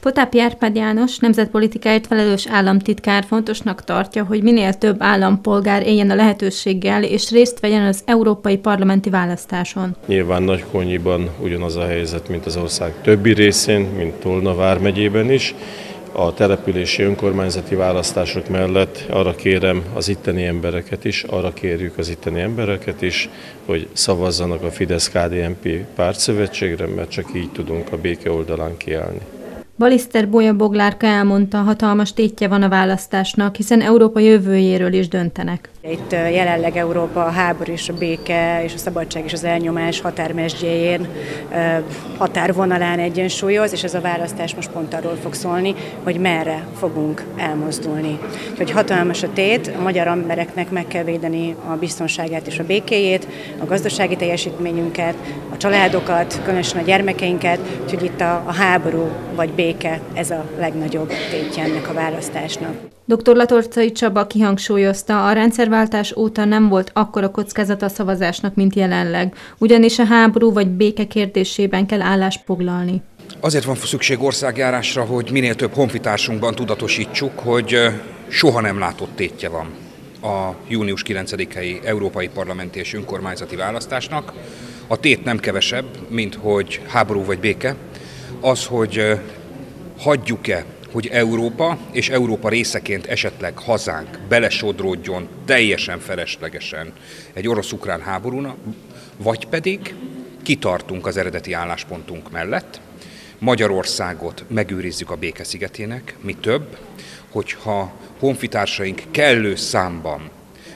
Potáp Járpád János, nemzetpolitikáért felelős államtitkár fontosnak tartja, hogy minél több állampolgár éljen a lehetőséggel és részt vegyen az európai parlamenti választáson. Nyilván Nagykonyiban ugyanaz a helyzet, mint az ország többi részén, mint Tolna vármegyében is. A települési önkormányzati választások mellett arra kérem az itteni embereket is, arra kérjük az itteni embereket is, hogy szavazzanak a Fidesz-KDNP pártszövetségre, mert csak így tudunk a béke oldalán kiállni. Baliszter Bolya Boglárka elmondta, hatalmas tétje van a választásnak, hiszen Európa jövőjéről is döntenek. Itt jelenleg Európa a háború és a béke és a szabadság és az elnyomás határmesdjéjén határvonalán egyensúlyoz, és ez a választás most pont arról fog szólni, hogy merre fogunk elmozdulni. Úgyhogy hatalmas a tét, a magyar embereknek meg kell védeni a biztonságát és a békéjét, a gazdasági teljesítményünket, a családokat, különösen a gyermekeinket, úgyhogy itt a, a háború vagy béke, ez a legnagyobb tétje ennek a választásnak. Dr. Latorcai Csaba kihangsúlyozta, a rendszerváltás óta nem volt akkora kockázat a szavazásnak, mint jelenleg, ugyanis a háború vagy béke kérdésében kell állást foglalni. Azért van szükség országjárásra, hogy minél több honfitársunkban tudatosítsuk, hogy soha nem látott tétje van a június 9-i Európai Parlamenti és Önkormányzati Választásnak. A tét nem kevesebb, mint hogy háború vagy béke. Az, hogy hagyjuk-e hogy Európa és Európa részeként esetleg hazánk belesodródjon teljesen feleslegesen egy orosz-ukrán háborúna, vagy pedig kitartunk az eredeti álláspontunk mellett, Magyarországot megőrizzük a békeszigetének, mi több, hogyha honfitársaink kellő számban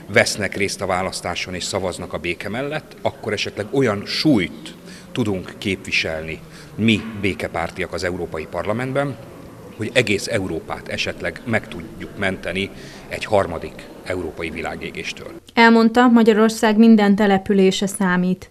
vesznek részt a választáson és szavaznak a béke mellett, akkor esetleg olyan súlyt tudunk képviselni mi békepártiak az Európai Parlamentben, hogy egész Európát esetleg meg tudjuk menteni egy harmadik európai világégéstől. Elmondta, Magyarország minden települése számít.